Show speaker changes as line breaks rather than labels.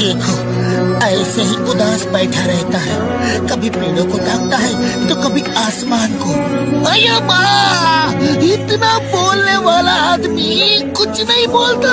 देखो, ऐसे ही उदास बैठा रहता है। कभी पेड़ों को ताकता है तो कभी आसमान को। अयो इतना बोलने वाला आदमी कुछ नहीं बोलता।